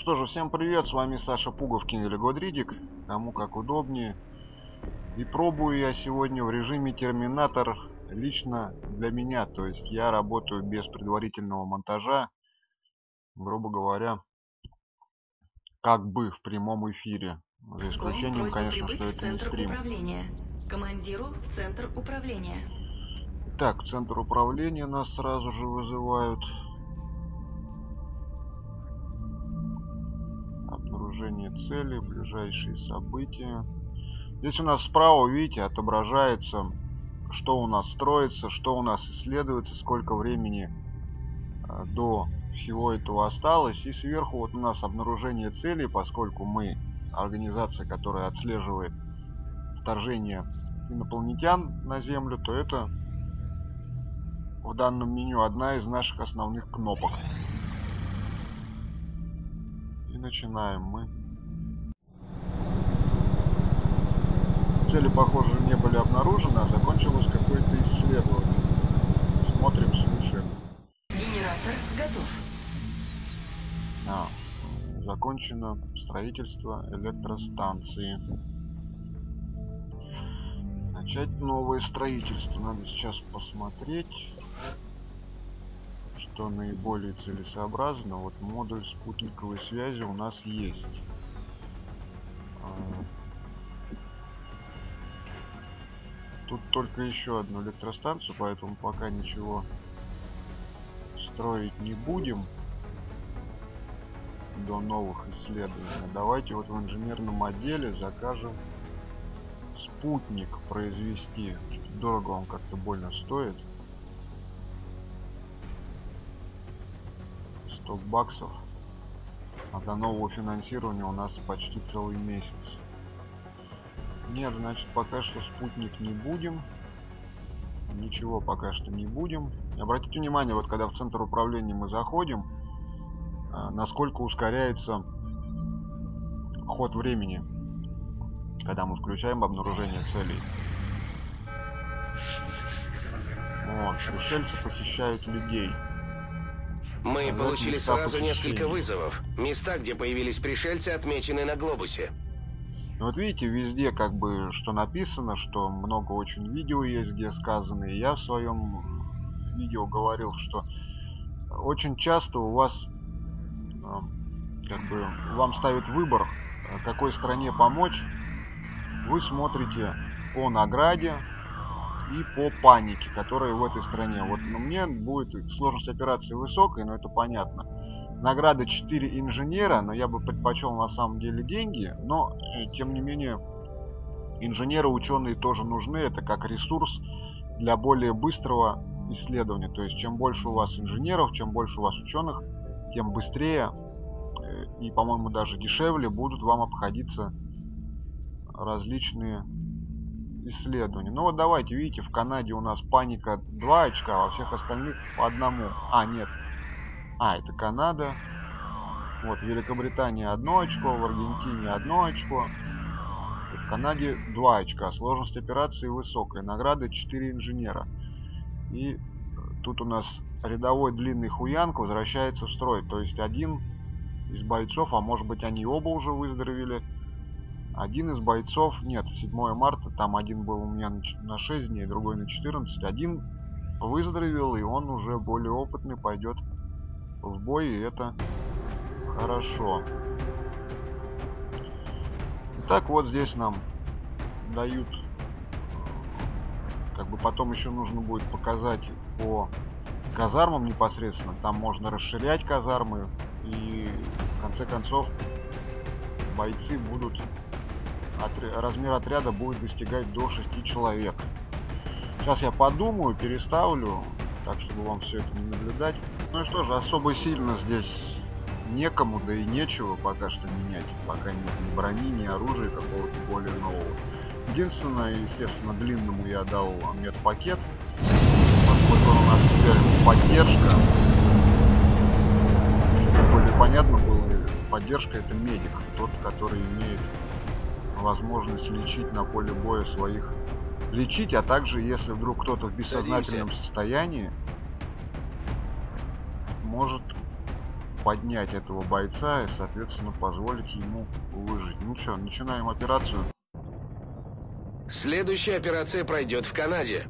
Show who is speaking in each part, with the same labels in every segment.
Speaker 1: что же, всем привет, с вами Саша Пуговкин или Годридик, кому как удобнее. И пробую я сегодня в режиме Терминатор лично для меня, то есть я работаю без предварительного монтажа, грубо говоря, как бы в прямом эфире. За исключением, конечно, что это не стрим.
Speaker 2: Управления. Командиру в центр управления.
Speaker 1: Так, центр управления нас сразу же вызывают. Обнаружение цели, ближайшие события. Здесь у нас справа, видите, отображается, что у нас строится, что у нас исследуется, сколько времени э, до всего этого осталось. И сверху вот у нас обнаружение цели, поскольку мы организация, которая отслеживает вторжение инопланетян на Землю, то это в данном меню одна из наших основных кнопок начинаем мы. Цели, похоже, не были обнаружены, а закончилось какое-то исследование. Смотрим, слушаем.
Speaker 2: Генератор готов.
Speaker 1: А, закончено строительство электростанции. Начать новое строительство. Надо сейчас посмотреть что наиболее целесообразно. Вот модуль спутниковой связи у нас есть. А, тут только еще одну электростанцию, поэтому пока ничего строить не будем до новых исследований. Давайте вот в инженерном отделе закажем спутник произвести. Дорого он как-то больно стоит. 100 баксов. А до нового финансирования у нас почти целый месяц. Нет, значит, пока что спутник не будем. Ничего пока что не будем. Обратите внимание, вот когда в центр управления мы заходим, а, насколько ускоряется ход времени, когда мы включаем обнаружение целей. Вот, пришельцы похищают людей.
Speaker 3: Мы получили сразу несколько вызовов. Места, где появились пришельцы, отмечены на глобусе.
Speaker 1: Ну, вот видите, везде как бы что написано, что много очень видео есть, где сказано. И я в своем видео говорил, что очень часто у вас как бы вам ставят выбор, какой стране помочь. Вы смотрите по награде, и по панике, которая в этой стране. Вот но мне будет сложность операции высокая, но это понятно. Награда 4 инженера, но я бы предпочел на самом деле деньги, но э, тем не менее инженеры, ученые тоже нужны, это как ресурс для более быстрого исследования. То есть чем больше у вас инженеров, чем больше у вас ученых, тем быстрее э, и, по-моему, даже дешевле будут вам обходиться различные исследований. Ну вот давайте, видите, в Канаде у нас паника 2 очка, а во всех остальных по одному. А, нет. А, это Канада. Вот, Великобритания 1 очко, в Аргентине 1 очко. В Канаде 2 очка. Сложность операции высокая. Награда 4 инженера. И тут у нас рядовой длинный хуянк возвращается в строй. То есть один из бойцов, а может быть они оба уже выздоровели, один из бойцов, нет, 7 марта, там один был у меня на 6 дней, другой на 14. Один выздоровел, и он уже более опытный пойдет в бой, и это хорошо. Итак, вот здесь нам дают, как бы потом еще нужно будет показать по казармам непосредственно. Там можно расширять казармы, и в конце концов бойцы будут отр... размер отряда будет достигать до 6 человек. Сейчас я подумаю, переставлю, так чтобы вам все это не наблюдать. Ну и что же, особо сильно здесь некому, да и нечего пока что менять. Пока нет ни брони, ни оружия какого-то более нового. Единственное, естественно, длинному я дал медпакет, поскольку у нас теперь поддержка. Чтобы более понятно было, поддержка это медик, тот, который имеет возможность лечить на поле боя своих лечить, а также если вдруг кто-то в бессознательном Садимся. состоянии может поднять этого бойца и, соответственно, позволить ему выжить. Ну что, начинаем операцию.
Speaker 3: Следующая операция пройдет в Канаде.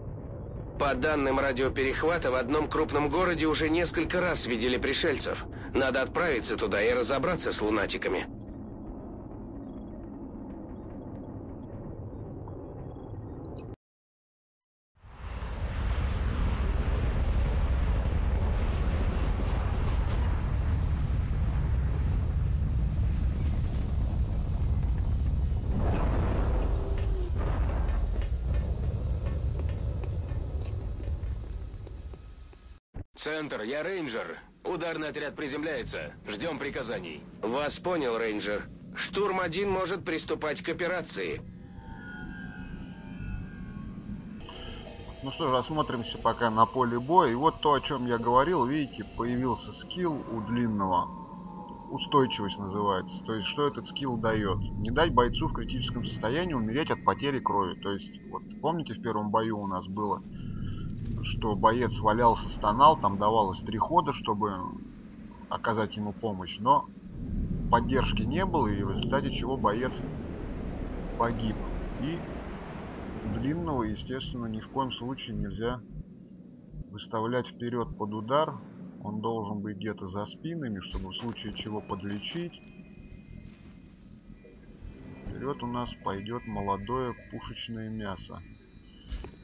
Speaker 3: По данным радиоперехвата, в одном крупном городе уже несколько раз видели пришельцев. Надо отправиться туда и разобраться с лунатиками.
Speaker 4: Центр, я рейнджер. Ударный отряд приземляется. Ждем приказаний.
Speaker 3: Вас понял, рейнджер. Штурм-1 может приступать к операции.
Speaker 1: Ну что же, осмотримся пока на поле боя. И вот то, о чем я говорил, видите, появился скилл у длинного. Устойчивость называется. То есть, что этот скилл дает? Не дать бойцу в критическом состоянии умереть от потери крови. То есть, вот помните, в первом бою у нас было что боец валялся, стонал, там давалось три хода, чтобы оказать ему помощь, но поддержки не было, и в результате чего боец погиб. И длинного, естественно, ни в коем случае нельзя выставлять вперед под удар. Он должен быть где-то за спинами, чтобы в случае чего подлечить. Вперед у нас пойдет молодое пушечное мясо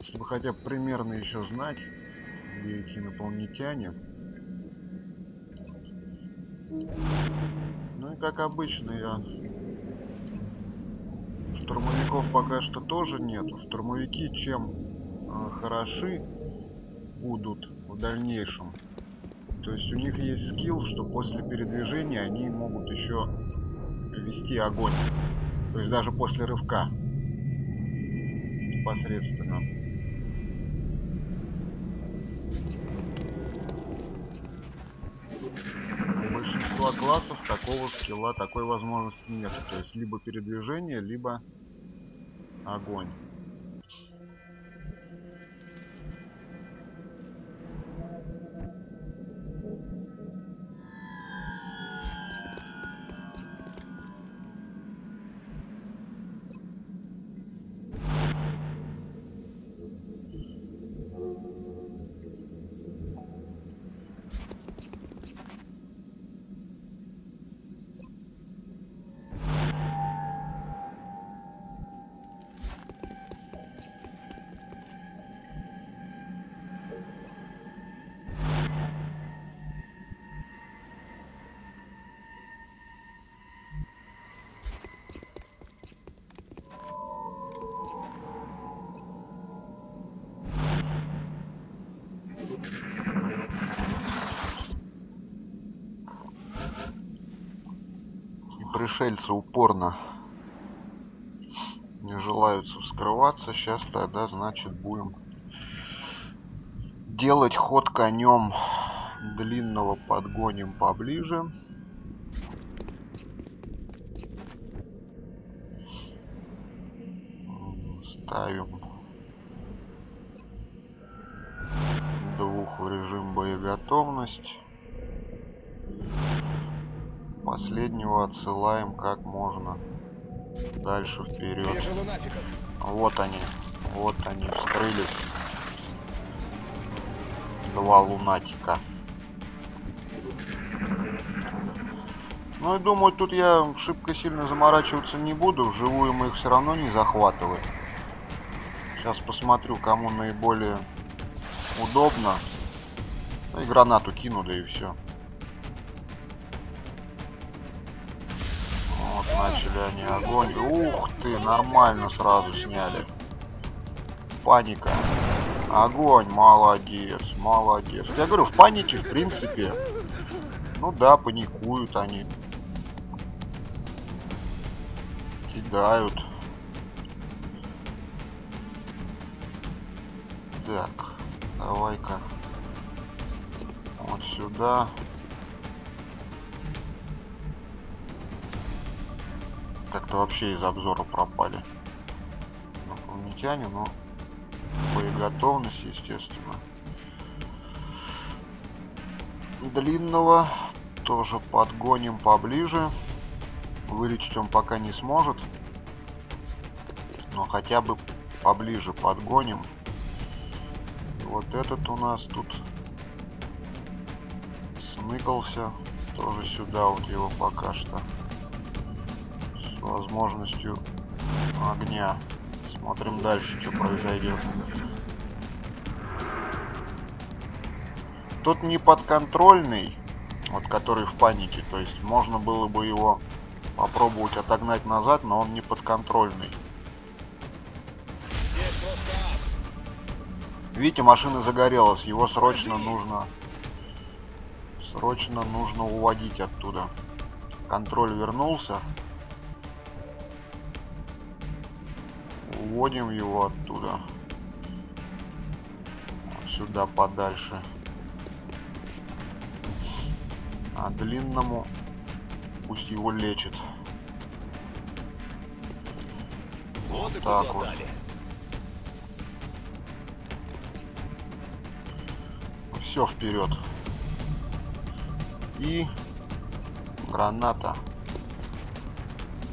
Speaker 1: чтобы хотя бы примерно еще знать, где эти инопланетяне. Ну и как обычно я... Штурмовиков пока что тоже нету. Штурмовики чем э, хороши будут в дальнейшем. То есть у них есть скилл, что после передвижения они могут еще вести огонь. То есть даже после рывка. Непосредственно. Большинства классов такого скилла, такой возможности нет. То есть либо передвижение, либо огонь. Пришельцы упорно не желаются вскрываться. Сейчас тогда, значит, будем делать ход конем. Длинного подгоним поближе. Ставим двух в режим боеготовность последнего отсылаем как можно дальше вперед. Вот они, вот они вскрылись. Два лунатика. Ну и думаю, тут я шибко сильно заморачиваться не буду. Вживую мы их все равно не захватываем. Сейчас посмотрю, кому наиболее удобно. Ну и гранату кину, да и все. Начали они огонь. Ух ты, нормально сразу сняли. Паника. Огонь, молодец, молодец. Я говорю, в панике, в принципе, ну да, паникуют они. Кидают. Так, давай-ка вот сюда. Как-то вообще из обзора пропали инопланетяне, но боеготовность, естественно. Длинного тоже подгоним поближе. Вылечить он пока не сможет. Но хотя бы поближе подгоним. Вот этот у нас тут сныкался. Тоже сюда вот его пока что. Возможностью огня. Смотрим дальше, что произойдет. Тут не подконтрольный, вот который в панике. То есть можно было бы его попробовать отогнать назад, но он не подконтрольный. Видите, машина загорелась. Его срочно нужно... Срочно нужно уводить оттуда. Контроль вернулся. Уводим его оттуда. Вот сюда подальше. А длинному пусть его лечит.
Speaker 4: Вот и
Speaker 1: так вот. Все вперед. И граната.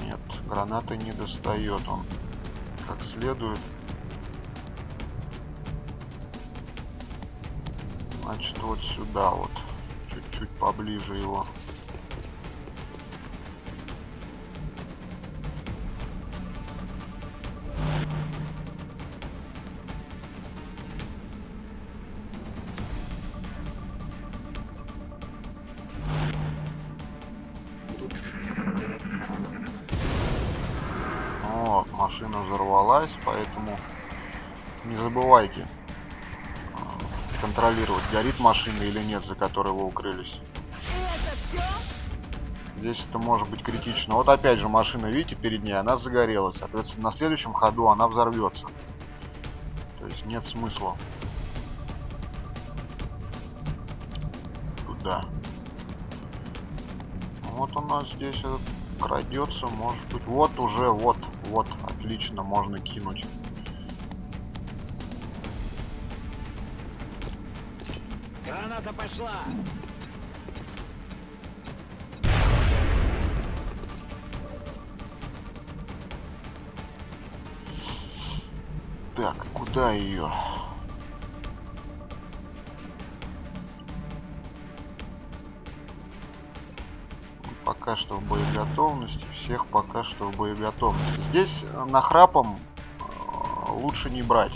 Speaker 1: Нет, граната не достает он как следует. Значит, вот сюда вот. Чуть-чуть поближе его. Горит машина или нет, за которой вы укрылись. Здесь это может быть критично. Вот опять же машина, видите, перед ней, она загорелась. Соответственно, на следующем ходу она взорвется. То есть нет смысла. Туда. Вот у нас здесь этот крадется, может быть. Вот уже, вот, вот, отлично, можно кинуть.
Speaker 5: Граната пошла!
Speaker 1: Так, куда ее? Пока что в боеготовности. Всех пока что в боеготовности. Здесь э, нахрапом э, лучше не брать.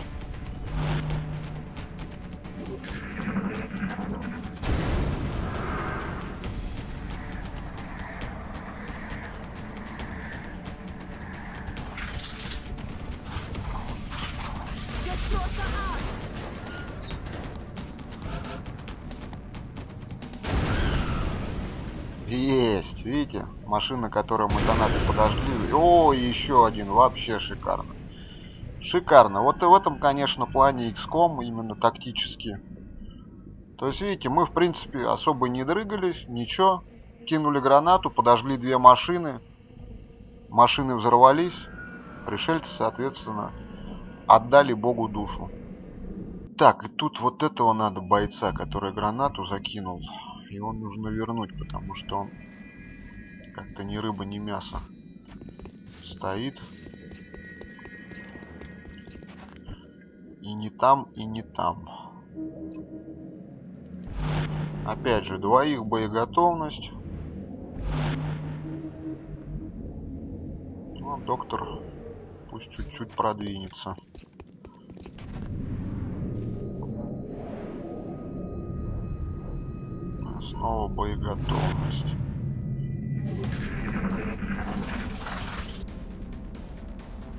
Speaker 1: Машина, которую мы донаты подожгли. О, еще один, вообще шикарно. Шикарно. Вот и в этом, конечно, плане XCOM, именно тактически. То есть, видите, мы, в принципе, особо не дрыгались, ничего. Кинули гранату, подожгли две машины. Машины взорвались. Пришельцы, соответственно, отдали богу душу. Так, и тут вот этого надо бойца, который гранату закинул. Его нужно вернуть, потому что он как-то ни рыба, ни мясо стоит. И не там, и не там. Опять же, двоих боеготовность. Ну, а доктор пусть чуть-чуть продвинется. Снова боеготовность.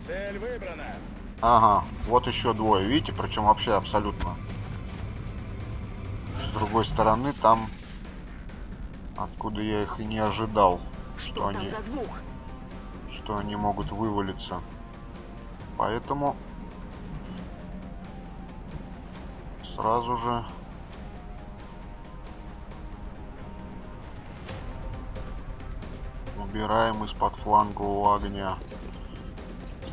Speaker 5: Цель выбрана!
Speaker 1: Ага, вот еще двое, видите, причем вообще абсолютно. С другой стороны, там, откуда я их и не ожидал, что они,
Speaker 2: за звук?
Speaker 1: что они могут вывалиться. Поэтому сразу же убираем из-под флангового огня.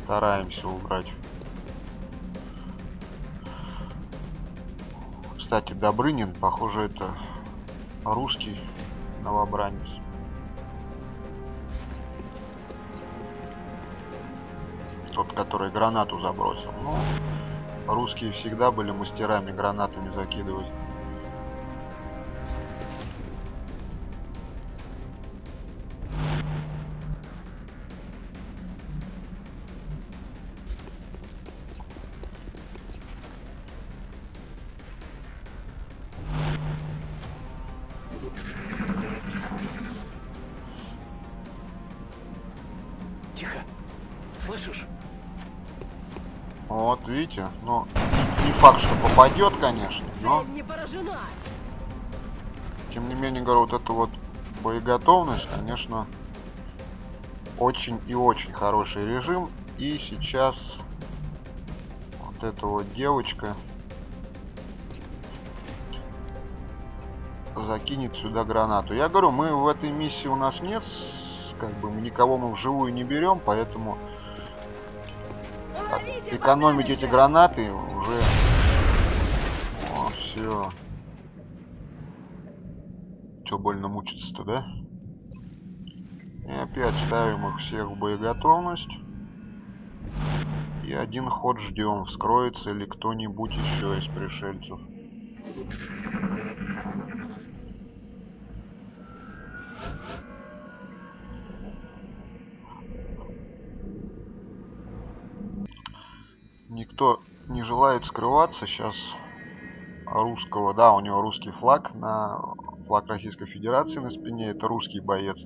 Speaker 1: Стараемся убрать. Кстати, Добрынин, похоже, это русский новобранец. Тот, который гранату забросил. Ну, русские всегда были мастерами гранатами закидывать. Факт, что попадет, конечно, но, тем не менее, говорю, вот эта вот боеготовность, конечно, очень и очень хороший режим. И сейчас вот эта вот девочка закинет сюда гранату. Я говорю, мы в этой миссии у нас нет, как бы мы никого мы вживую не берем, поэтому экономить эти гранаты все. Че, больно мучиться-то, да? И опять ставим их всех в боеготовность. И один ход ждем, вскроется ли кто-нибудь еще из пришельцев. Никто не желает скрываться сейчас русского. Да, у него русский флаг на флаг Российской Федерации на спине. Это русский боец.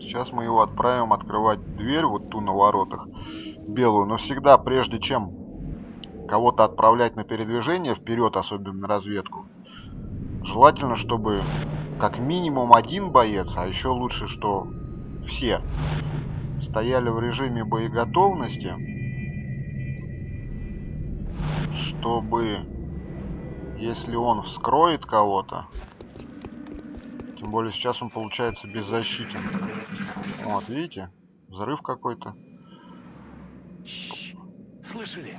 Speaker 1: Сейчас мы его отправим открывать дверь, вот ту на воротах, белую. Но всегда, прежде чем кого-то отправлять на передвижение вперед, особенно на разведку, желательно, чтобы как минимум один боец, а еще лучше, что все стояли в режиме боеготовности, чтобы если он вскроет кого-то, тем более сейчас он получается беззащитен. Вот, видите? Взрыв какой-то.
Speaker 5: Слышали?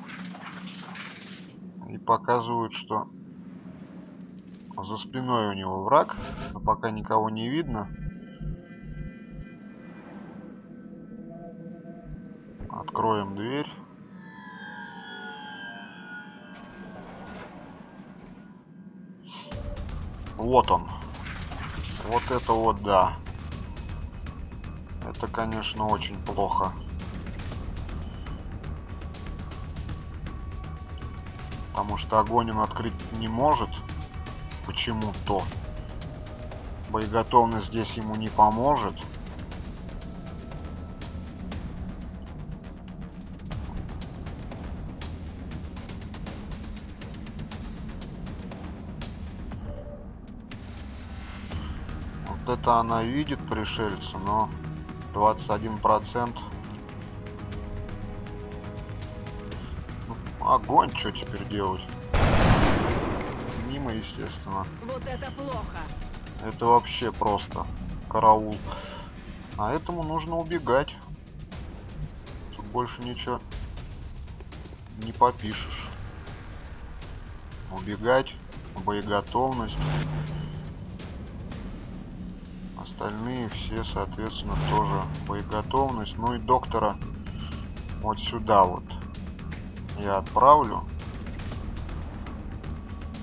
Speaker 1: И показывают, что за спиной у него враг, но пока никого не видно. Откроем дверь. Вот он. Вот это вот да. Это, конечно, очень плохо. Потому что огонь он открыть не может. Почему-то. Боеготовность здесь ему не поможет. Она видит пришельца, но 21%. Ну, огонь, что теперь делать? Мимо, естественно.
Speaker 6: Вот это плохо.
Speaker 1: Это вообще просто караул. А этому нужно убегать. Тут больше ничего не попишешь. Убегать, боеготовность. Остальные все, соответственно, тоже боеготовность. Ну и доктора вот сюда вот я отправлю.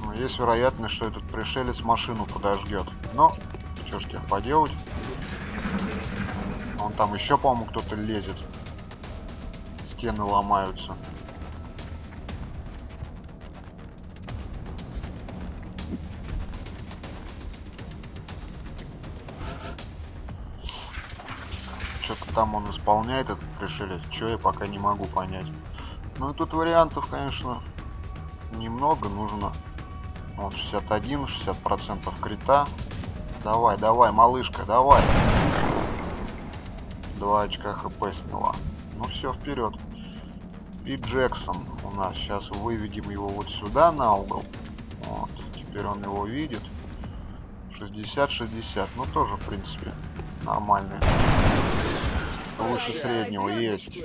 Speaker 1: Но есть вероятность, что этот пришелец машину подожгет. Но, что ж теперь поделать? Он там еще, по-моему, кто-то лезет. Стены ломаются. Там он исполняет этот пришелец. Что я пока не могу понять. Ну и тут вариантов, конечно, немного. Нужно вот 61, 60 процентов крита. Давай, давай, малышка, давай. Два очка хп сняла. Ну все, вперед. И Джексон у нас. Сейчас выведем его вот сюда на угол. Вот. Теперь он его видит. 60-60. Ну тоже, в принципе, нормально. Выше среднего есть.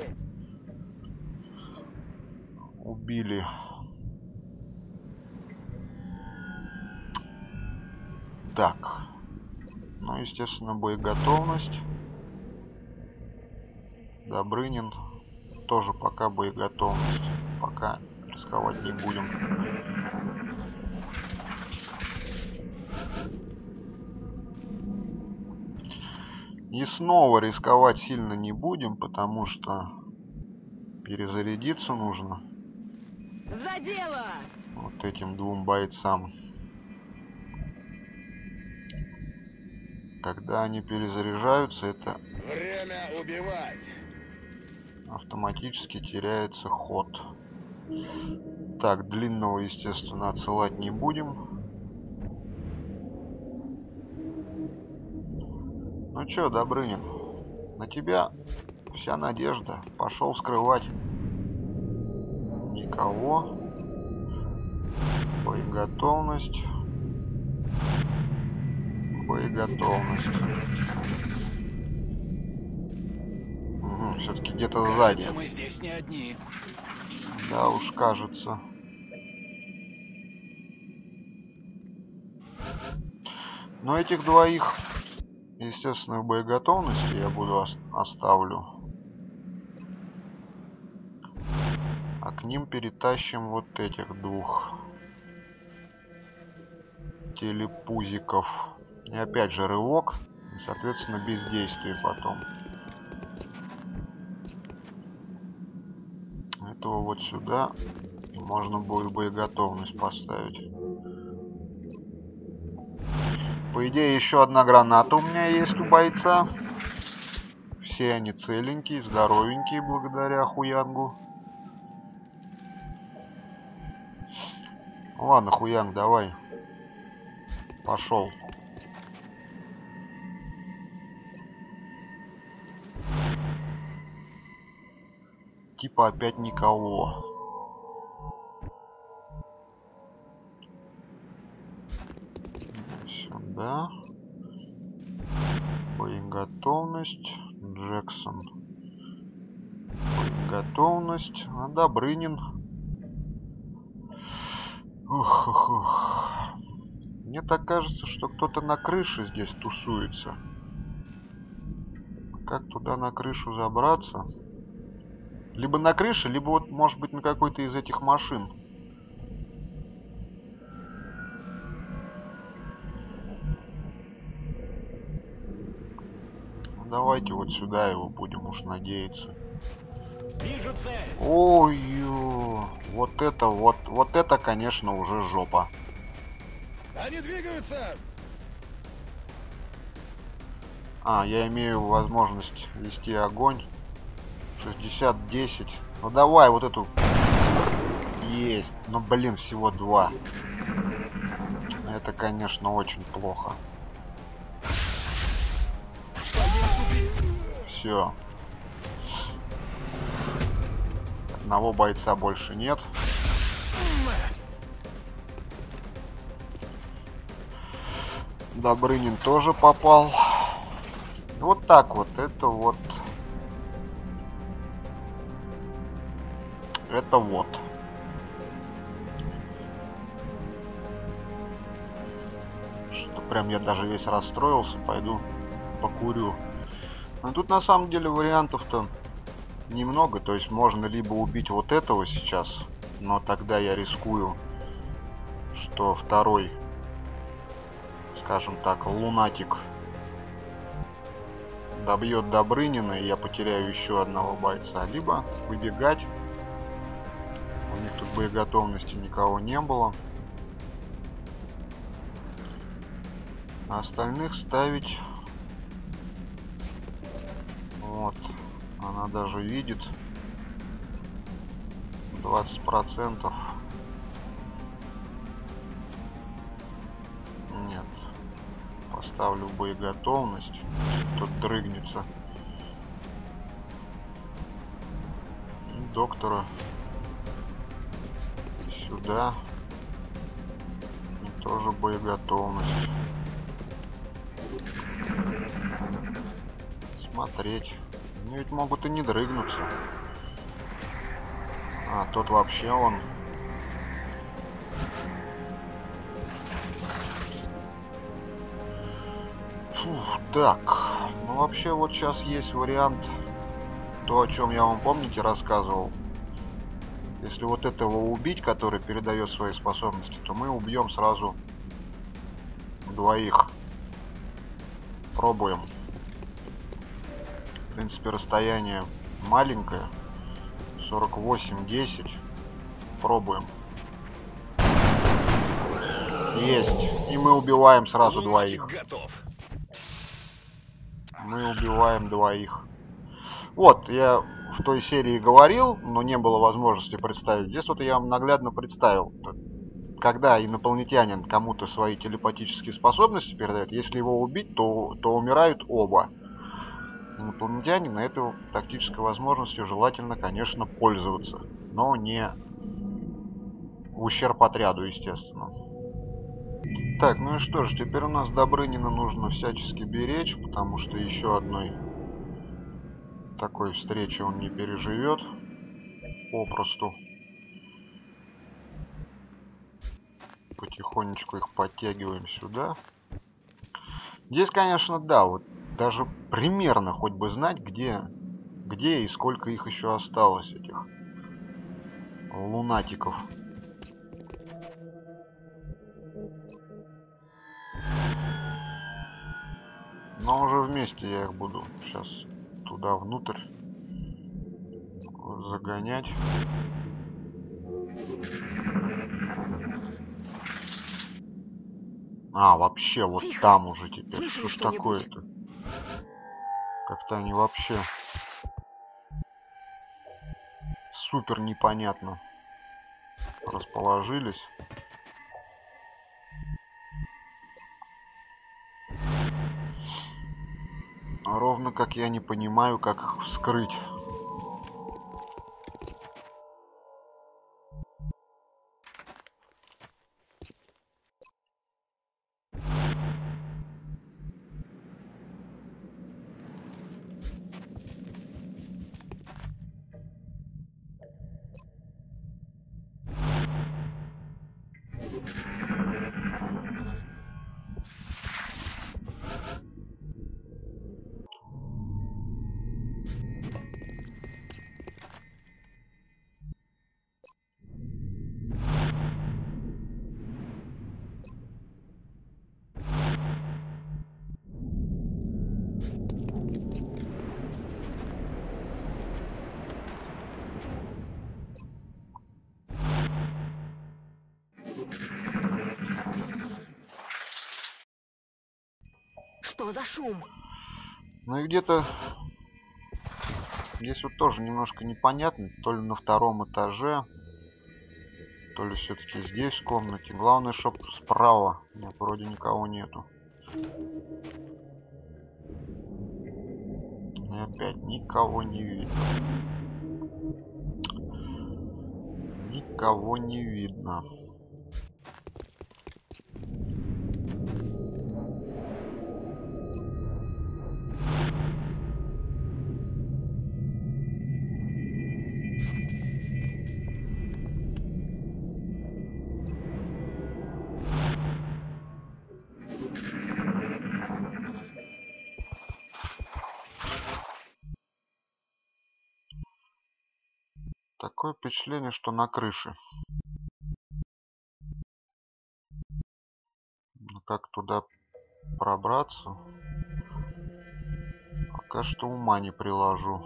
Speaker 1: Убили. Так. Ну, естественно, боеготовность. Добрынин. Тоже пока боеготовность. Пока рисковать не будем. И снова рисковать сильно не будем, потому что перезарядиться нужно.
Speaker 6: За дело!
Speaker 1: Вот этим двум бойцам. Когда они перезаряжаются, это
Speaker 5: Время убивать.
Speaker 1: автоматически теряется ход. Так, длинного, естественно, отсылать не будем. Ну чё, Добрынин, на тебя вся надежда. Пошел скрывать. Никого. Боеготовность. Боеготовность. Угу, все-таки где-то сзади.
Speaker 5: Мы здесь не одни.
Speaker 1: Да уж, кажется. Но этих двоих, естественно, в боеготовности я буду ос- оставлю. А к ним перетащим вот этих двух телепузиков. И опять же рывок, и, соответственно, бездействие потом. Этого вот сюда. И можно будет боеготовность поставить. По идее, еще одна граната у меня есть у бойца. Все они целенькие, здоровенькие, благодаря Хуянгу. Ладно, Хуянг, давай. Пошел. Типа опять никого. Сюда. Боеготовность. Джексон. Боеготовность. А Добрынин. Ух, ух, ух. Мне так кажется, что кто-то на крыше здесь тусуется. Как туда на крышу забраться? Либо на крыше, либо вот, может быть, на какой-то из этих машин. Давайте вот сюда его будем уж надеяться.
Speaker 5: Вижу цель.
Speaker 1: Ой, вот это вот, вот это, конечно, уже жопа.
Speaker 5: Они двигаются.
Speaker 1: А, я имею возможность вести огонь. 60-10. Ну давай вот эту. Есть. Ну блин, всего два. Это, конечно, очень плохо. Все. Одного бойца больше нет. Добрынин тоже попал. Вот так вот. Это вот. Это вот. Что прям я даже весь расстроился. Пойду покурю. Но тут на самом деле вариантов-то немного. То есть можно либо убить вот этого сейчас. Но тогда я рискую, что второй, скажем так, лунатик добьет Добрынина, и я потеряю еще одного бойца. Либо выбегать. У них тут боеготовности никого не было. А остальных ставить... Она даже видит. 20%. Нет. Поставлю боеготовность. Тут дрыгнется. И доктора сюда. И тоже боеготовность. Смотреть. Они ведь могут и не дрыгнуться. А, тот вообще он. Фух. Так, ну вообще вот сейчас есть вариант, то, о чем я вам, помните, рассказывал. Если вот этого убить, который передает свои способности, то мы убьем сразу двоих. Пробуем. В принципе, расстояние маленькое. 48-10. Пробуем. Есть. И мы убиваем сразу двоих.
Speaker 5: готов.
Speaker 1: Мы убиваем двоих. Вот, я в той серии говорил, но не было возможности представить. Здесь вот я вам наглядно представил. Когда инопланетянин кому-то свои телепатические способности передает, если его убить, то, то умирают оба. Инопланетянина этой тактической возможностью желательно, конечно, пользоваться. Но не в ущерб отряду, естественно. Так, ну и что же, теперь у нас Добрынина нужно всячески беречь, потому что еще одной такой встречи он не переживет попросту. Потихонечку их подтягиваем сюда. Здесь, конечно, да, вот даже примерно хоть бы знать, где, где и сколько их еще осталось, этих лунатиков. Но уже вместе я их буду сейчас туда внутрь загонять. А, вообще вот
Speaker 6: Тихо.
Speaker 1: там уже теперь. Что ж такое-то? Как-то они вообще супер непонятно расположились. А Ровно как я не понимаю, как их вскрыть.
Speaker 6: Что за шум?
Speaker 1: Ну и где-то здесь вот тоже немножко непонятно, то ли на втором этаже, то ли все-таки здесь в комнате. Главное, чтоб справа нет, вроде никого нету. И опять никого не видно. Никого не видно. Такое впечатление, что на крыше. Но как туда пробраться? Пока что ума не приложу.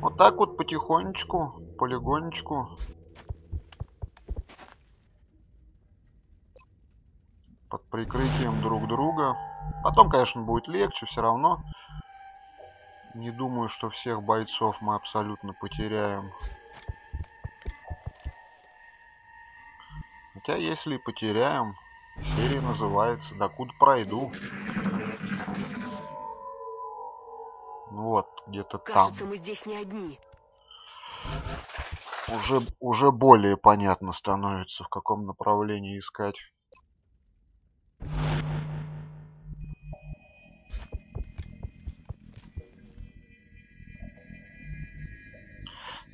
Speaker 1: Вот так вот потихонечку, полигонечку прикрытием друг друга. Потом, конечно, будет легче, все равно. Не думаю, что всех бойцов мы абсолютно потеряем. Хотя, если потеряем, серия называется «Докуда пройду». Ну вот, где-то там.
Speaker 6: Кажется, мы здесь не одни.
Speaker 1: Уже, уже более понятно становится, в каком направлении искать.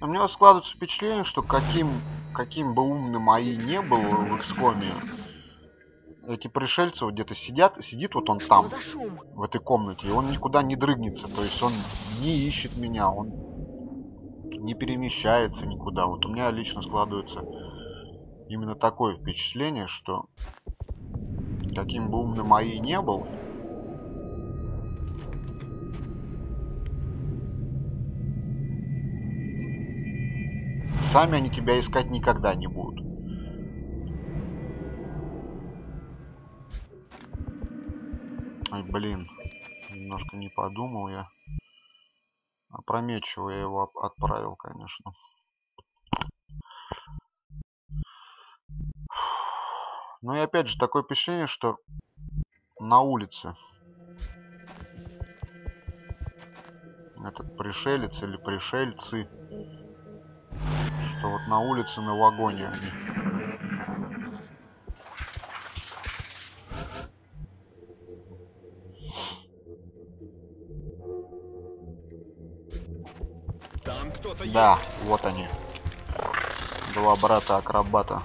Speaker 1: У меня складывается впечатление, что каким, каким бы умным АИ не был в XCOM, эти пришельцы вот где-то сидят, сидит вот он там, в этой комнате, и он никуда не дрыгнется, то есть он не ищет меня, он не перемещается никуда. Вот у меня лично складывается именно такое впечатление, что каким бы умным АИ не был, сами они тебя искать никогда не будут. Ай, блин. Немножко не подумал я. Опрометчиво я его отправил, конечно. Ну и опять же, такое впечатление, что на улице этот пришелец или пришельцы, что вот на улице на вагоне они.
Speaker 5: Там кто-то
Speaker 1: Да, вот они. Два брата-акробата.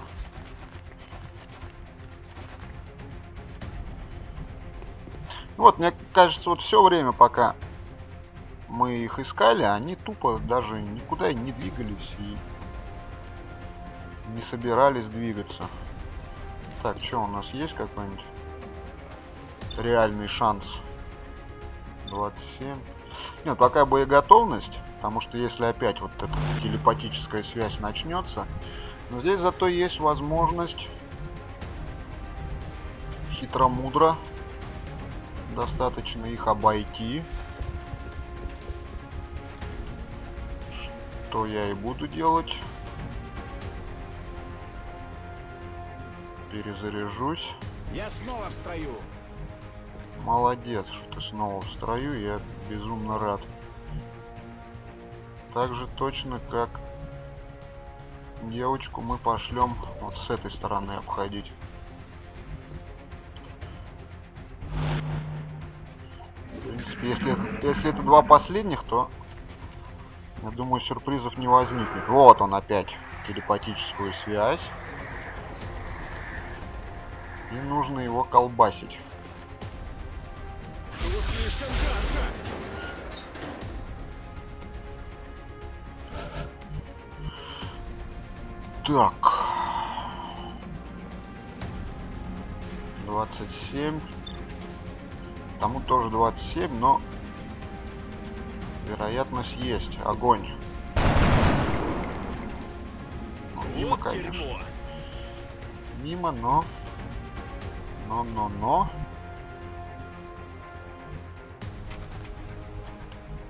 Speaker 1: Вот, мне кажется, вот все время, пока мы их искали, они тупо даже никуда не двигались и не собирались двигаться. Так, что у нас есть какой-нибудь реальный шанс? 27. Нет, пока боеготовность, потому что если опять вот эта телепатическая связь начнется, но здесь зато есть возможность хитро-мудро достаточно их обойти. Что я и буду делать. Перезаряжусь.
Speaker 5: Я снова в строю.
Speaker 1: Молодец, что ты снова в строю, я безумно рад. Так же точно, как девочку мы пошлем вот с этой стороны обходить. В принципе, если, если это два последних, то я думаю, сюрпризов не возникнет. Вот он опять, телепатическую связь. И нужно его колбасить. Так. 27. Тому тоже 27, но вероятность есть. Огонь. Ну, мимо, конечно. Мимо, но... Но, но, но...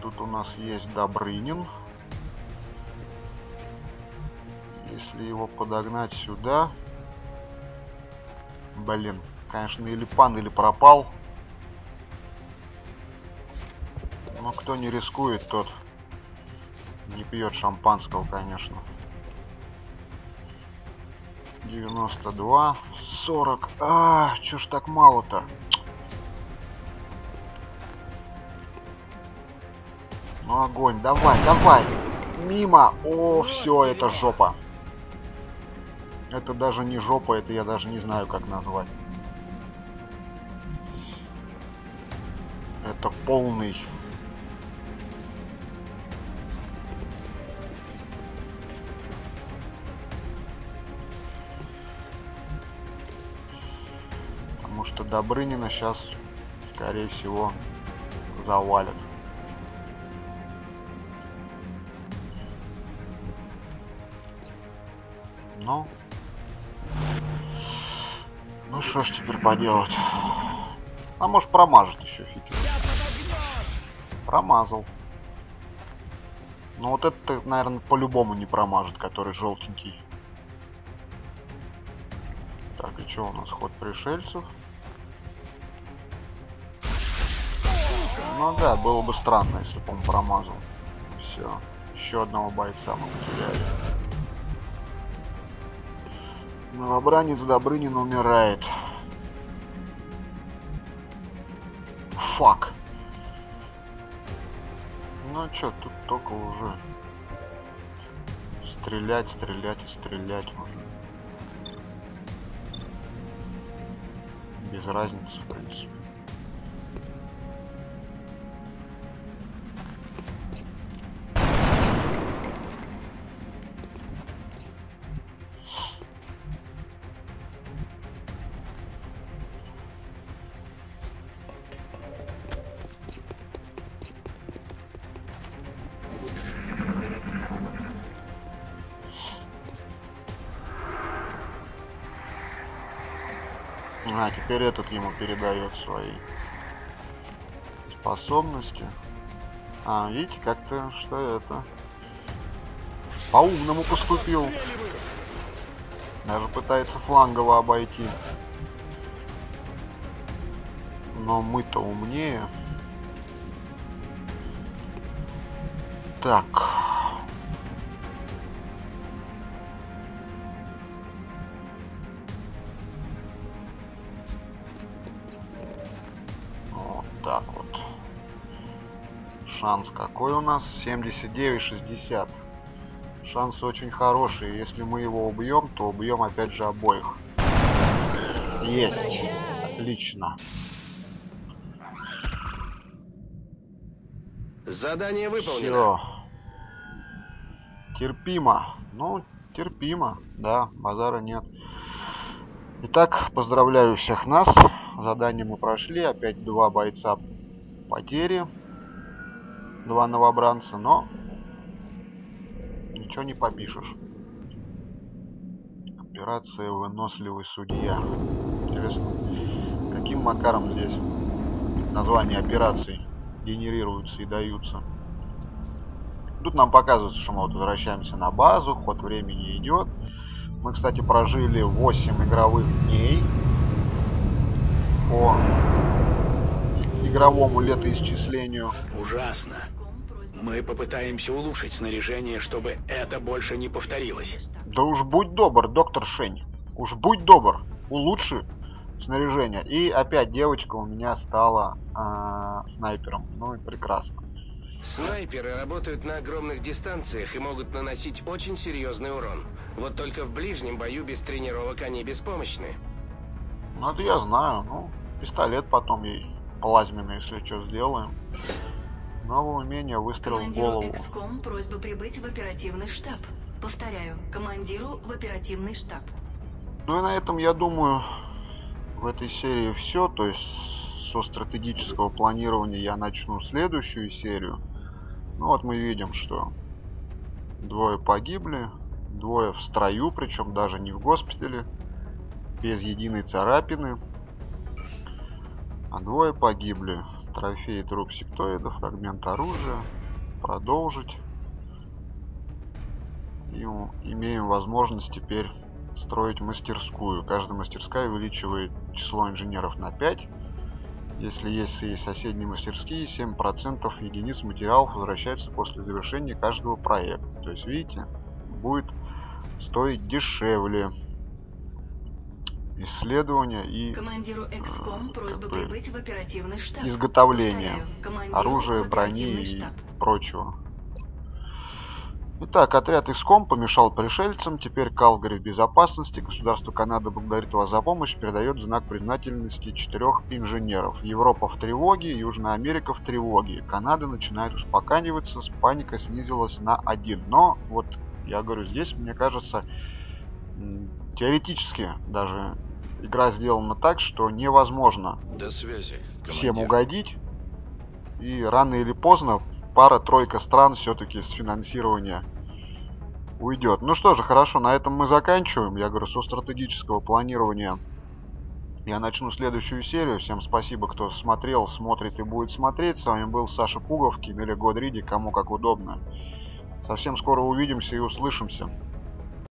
Speaker 1: Тут у нас есть Добрынин. Если его подогнать сюда... Блин, конечно, или пан, или пропал. Но кто не рискует, тот не пьет шампанского, конечно. 92, 40. А, чё ж так мало-то? Ну огонь, давай, давай. Мимо. О, все, это жопа. Это даже не жопа, это я даже не знаю, как назвать. Это полный. Добрынина сейчас, скорее всего, завалят. Ну. Ну что ж теперь поделать? А может промажет еще фиг. Промазал. Ну вот это, наверное, по-любому не промажет, который желтенький. Так, и что у нас? Ход пришельцев. Ну да, было бы странно, если бы он промазал. Все. Еще одного бойца мы потеряли. Новобранец Добрынин умирает. Фак. Ну чё, тут только уже стрелять, стрелять и стрелять. вот. Без разницы, в принципе. Теперь этот ему передает свои способности. А, видите, как-то, что это? По-умному поступил. Даже пытается флангово обойти. Но мы-то умнее. Так. Шанс какой у нас? 79-60. Шанс очень хороший. Если мы его убьем, то убьем опять же обоих. Есть. Отлично.
Speaker 3: Задание выполнено.
Speaker 1: Все. Терпимо. Ну, терпимо. Да, базара нет. Итак, поздравляю всех нас. Задание мы прошли. Опять два бойца потери. Два новобранца, но ничего не попишешь. Операция «Выносливый судья». Интересно, каким макаром здесь названия операций генерируются и даются. Тут нам показывается, что мы вот возвращаемся на базу, ход времени идет. Мы, кстати, прожили 8 игровых дней по игровому летоисчислению.
Speaker 5: Ужасно. Мы попытаемся улучшить снаряжение, чтобы это больше не повторилось.
Speaker 1: Да уж будь добр, доктор Шень. Уж будь добр, улучши снаряжение. И опять девочка у меня стала э, снайпером. Ну и прекрасно.
Speaker 3: Снайперы работают на огромных дистанциях и могут наносить очень серьезный урон. Вот только в ближнем бою без тренировок они беспомощны.
Speaker 1: Ну это я знаю. Ну, пистолет потом ей плазменный, если что, сделаем. Новое умение выстрел в голову.
Speaker 2: XCOM просьба прибыть в оперативный штаб. Повторяю, командиру в оперативный штаб.
Speaker 1: Ну и на этом, я думаю, в этой серии все. То есть со стратегического планирования я начну следующую серию. Ну вот мы видим, что двое погибли, двое в строю, причем даже не в госпитале, без единой царапины. А двое погибли. Трофей труп сектоида, фрагмент оружия. Продолжить. И имеем возможность теперь строить мастерскую. Каждая мастерская увеличивает число инженеров на 5. Если есть и соседние мастерские, 7% единиц материалов возвращается после завершения каждого проекта. То есть, видите, будет стоить дешевле исследования и
Speaker 2: Командиру XCOM просьба
Speaker 1: как бы
Speaker 2: прибыть в оперативный штаб.
Speaker 1: изготовления
Speaker 2: Повторяю, командиру
Speaker 1: оружия, брони и прочего. Итак, отряд XCOM помешал пришельцам, теперь Калгари в безопасности. Государство Канады благодарит вас за помощь, передает знак признательности четырех инженеров. Европа в тревоге, Южная Америка в тревоге. Канада начинает успокаиваться, паника снизилась на один. Но, вот, я говорю, здесь, мне кажется, теоретически даже игра сделана так, что невозможно
Speaker 7: До связи,
Speaker 1: всем угодить. И рано или поздно пара-тройка стран все-таки с финансирования уйдет. Ну что же, хорошо, на этом мы заканчиваем. Я говорю, со стратегического планирования я начну следующую серию. Всем спасибо, кто смотрел, смотрит и будет смотреть. С вами был Саша Пуговкин или Годриди, кому как удобно. Совсем скоро увидимся и услышимся.